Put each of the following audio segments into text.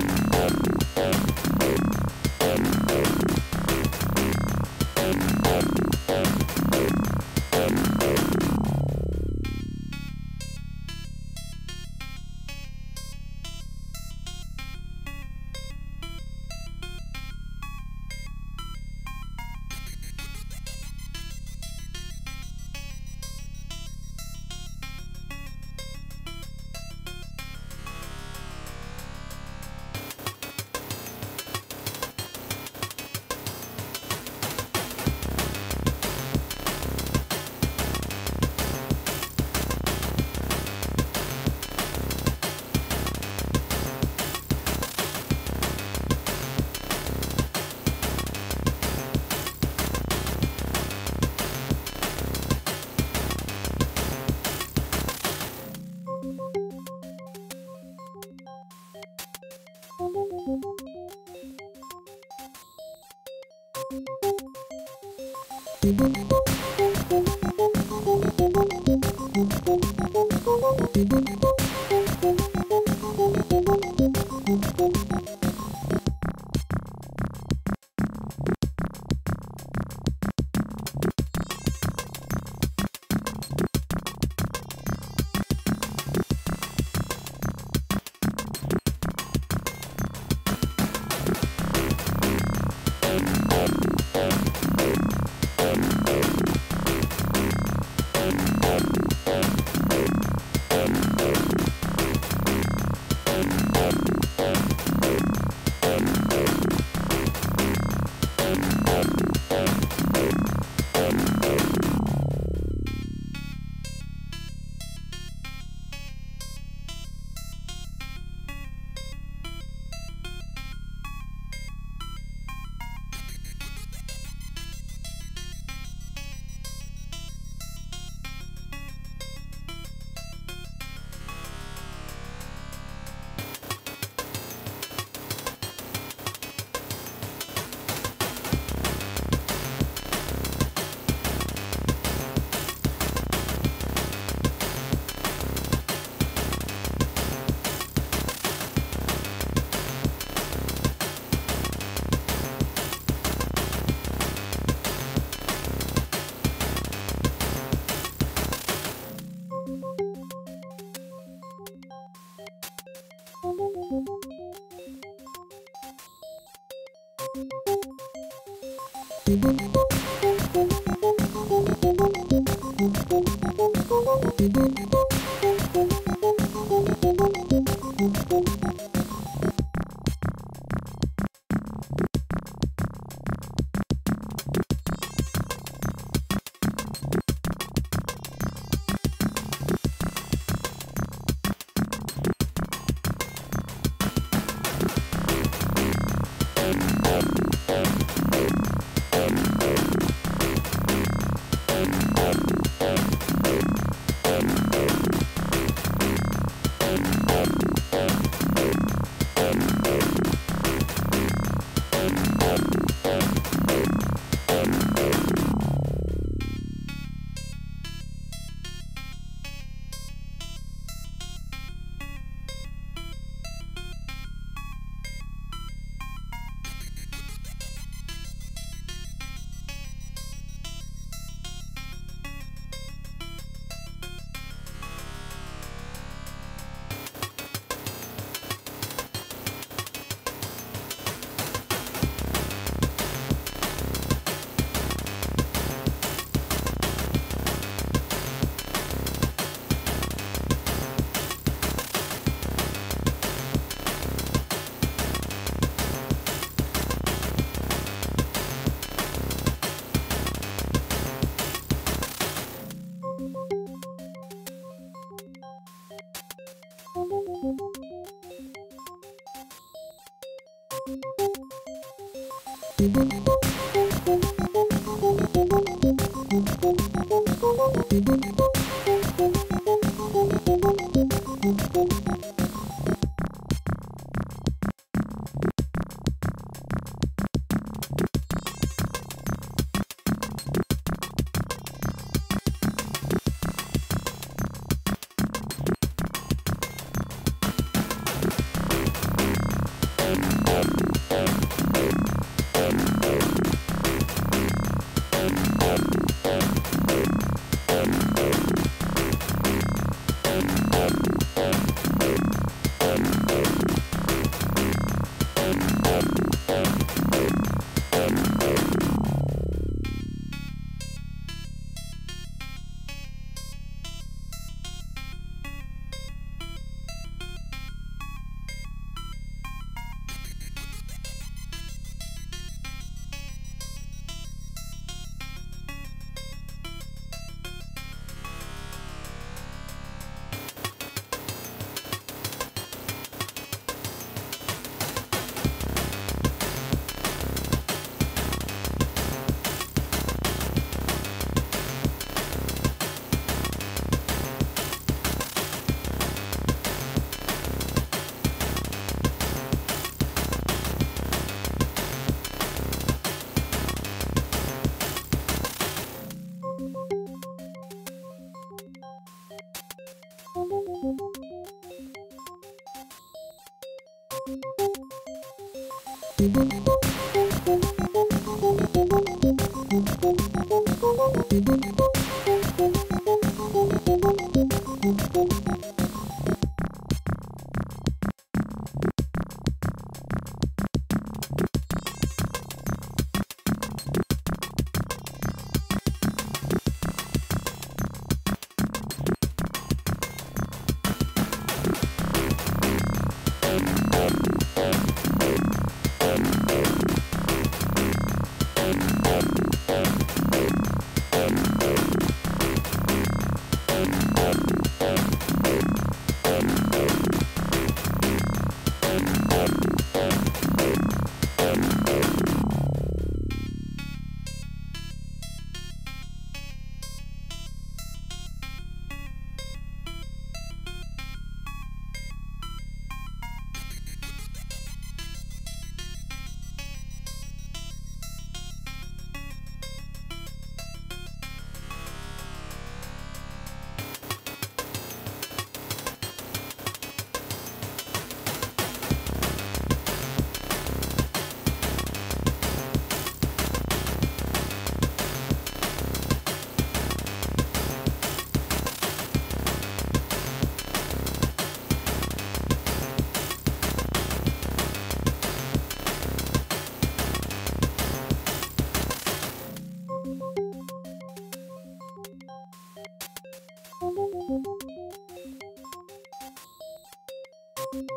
Thank you. Thank you. Thank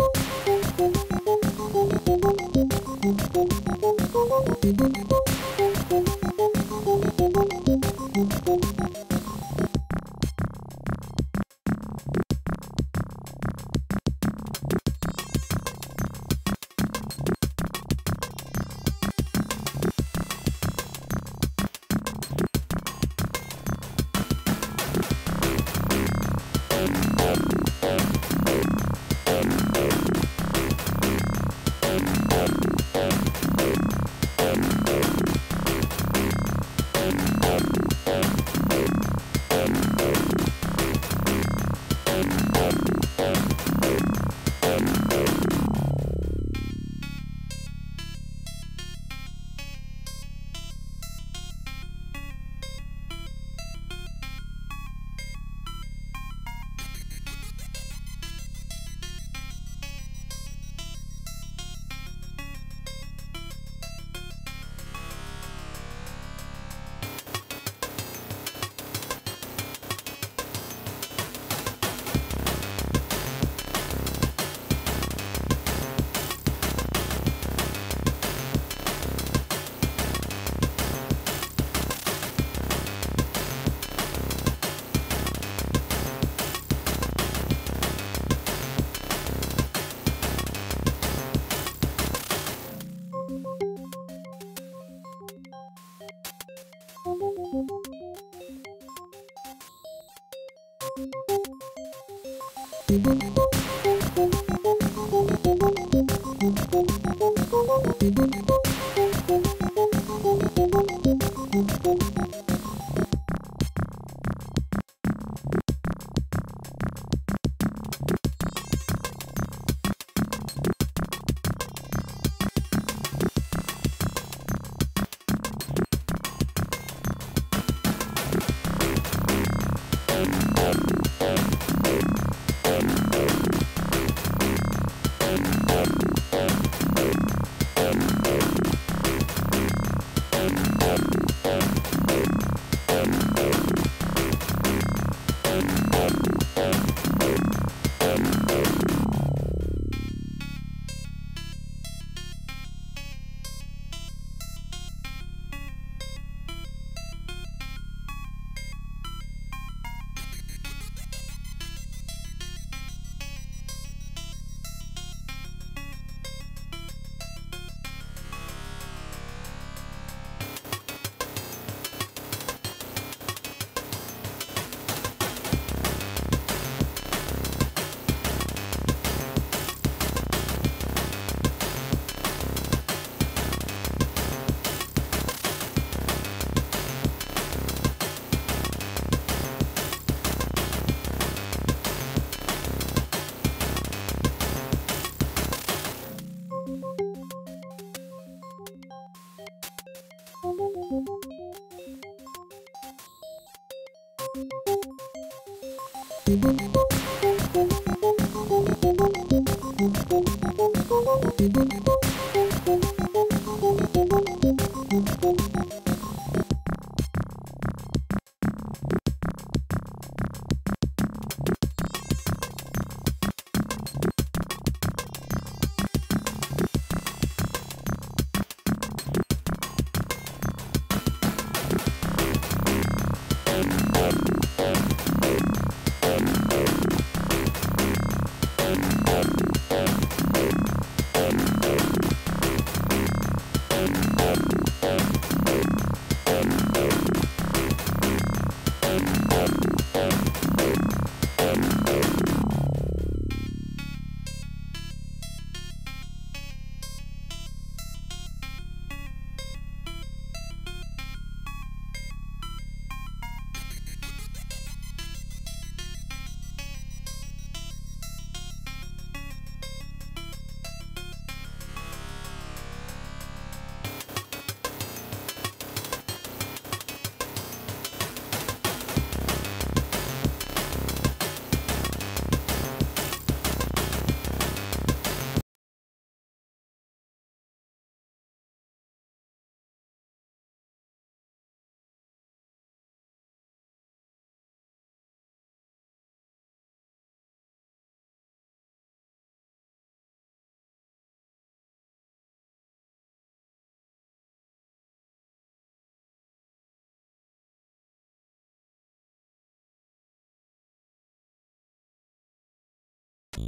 you. Thank you.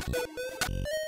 フフフ。